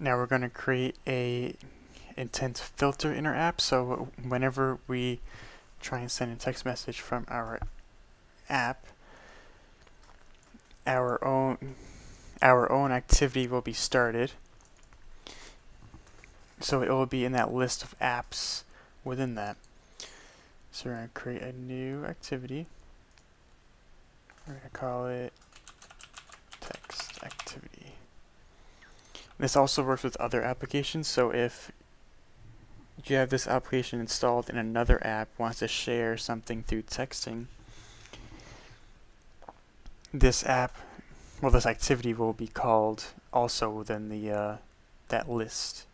Now we're going to create a intent filter in our app so whenever we try and send a text message from our app our own our own activity will be started. So it will be in that list of apps within that. So we're going to create a new activity. We're going to call it text activity this also works with other applications so if you have this application installed and another app wants to share something through texting, this app, well, this activity will be called also within the uh, that list.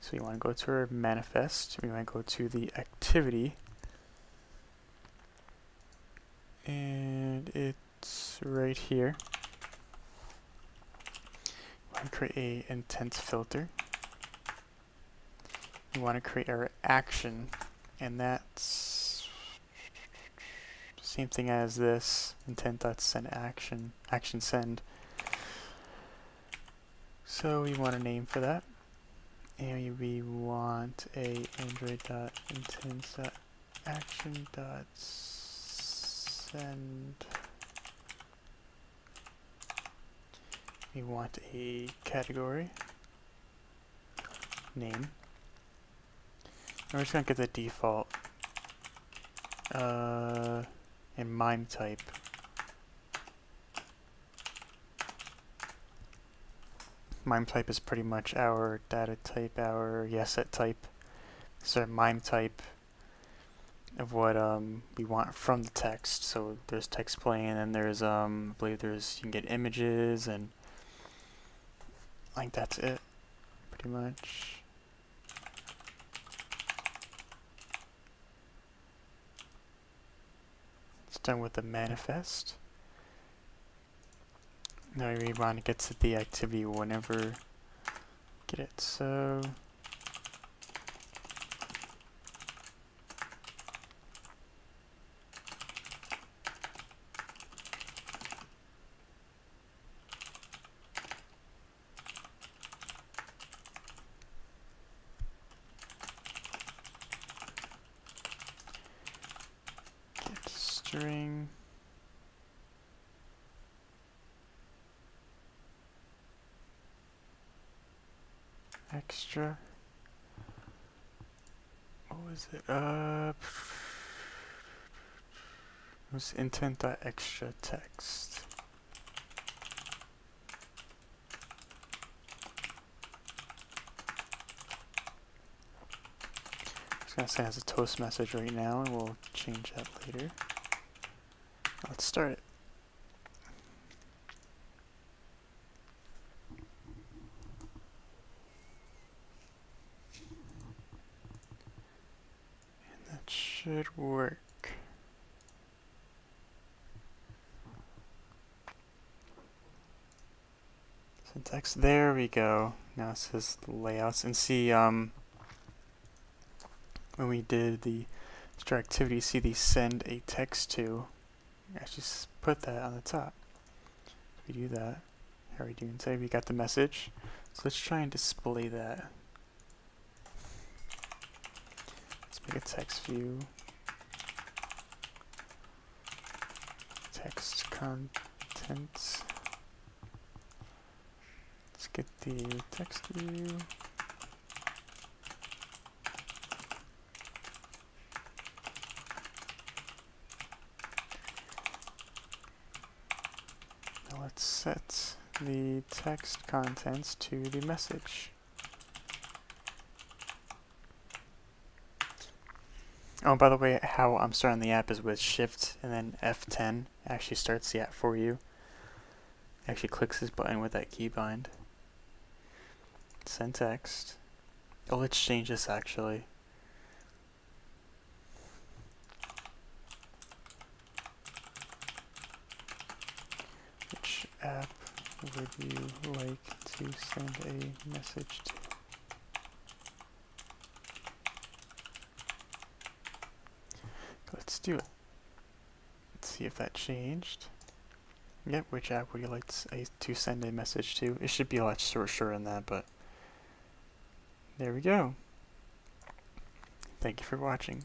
So you want to go to our manifest. We want to go to the activity, and it's right here. Create a intent filter. We want to create our action and that's same thing as this intent.send action action send. So we want a name for that. And we want a android.intent.action.send we want a category name We're just gonna get the default uh, in MIME type. MIME type is pretty much our data type, our YesSet type. So MIME type of what um, we want from the text. So there's text plain, and there's um, I believe there's you can get images and like that's it, pretty much. It's done with the manifest. Now we want to get to the activity whenever get it. So extra. What was it? Uh it was intent extra text. Gonna say has a toast message right now and we'll change that later Let's start it. And that should work. Syntax, there we go. Now it says layouts and see um when we did the start activity, see the send a text to actually put that on the top. we do that, how are we doing? Say we got the message. So let's try and display that. Let's make a text view. Text content. Let's get the text view. Let's set the text contents to the message. Oh, by the way, how I'm starting the app is with Shift and then F10 actually starts the app for you. Actually clicks this button with that keybind. Send text. Oh, let's change this actually. App would you like to send a message to? Let's do it. Let's see if that changed. Yep, which app would you like to send a message to? It should be a lot shorter than that, but there we go. Thank you for watching.